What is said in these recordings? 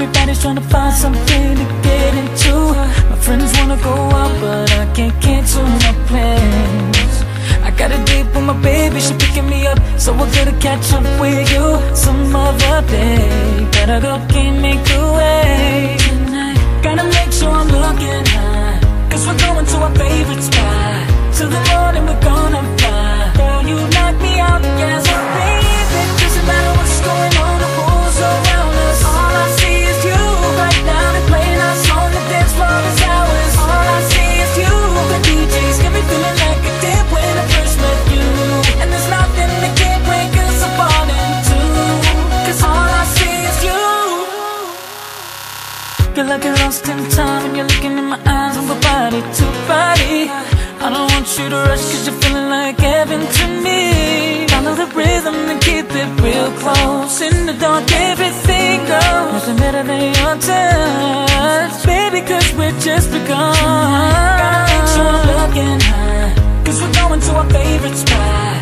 Everybody's trying to find something to get into. My friends wanna go out but I can't cancel my plans. I got a date with my baby, she picking me up So we're gonna catch up with you. Some other day Better go, can't make a way tonight Gotta make sure I'm looking high Cause we're going to our favorite spot. Till the morning we're gonna fly Like you're lost in time And you're looking in my eyes we're body to body. I don't want you to rush cause you're feeling like heaven to me. Follow the rhythm and keep it real close. In the dark, everything goes. Nothing better than your touch, baby, cause we're just begun. Gotta make sure I'm looking high, cause we're going to our favorite spot.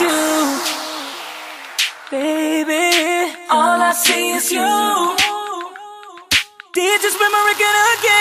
You, baby. All I see is you. DJ spin my record again.